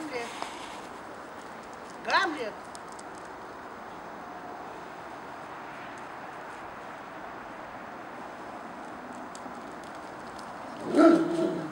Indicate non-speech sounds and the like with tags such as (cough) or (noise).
Гамлет. Гамлет. Mm-hmm. (laughs)